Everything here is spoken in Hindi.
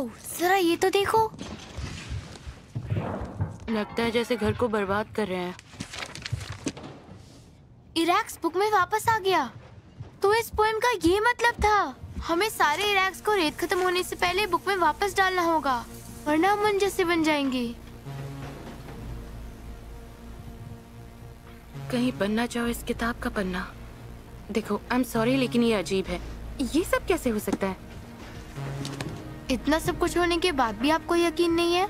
वाओ जरा ये तो देखो। लगता है जैसे घर को बर्बाद कर रहे हैं। इराक्स बुक में वापस आ गया। तो इस पोएम का ये मतलब था हमें सारे इरैक्स को रेत खत्म होने से पहले बुक में वापस डालना होगा वरना हम उन जैसे बन जाएँगे। कहीं बनना चाहो इस किताब का पन्ना। देखो आई एम सॉरी लेकिन ये अजीब है। ये सब कैसे हो सकता है? इतना सब कुछ होने के बाद भी आपको यकीन नहीं है?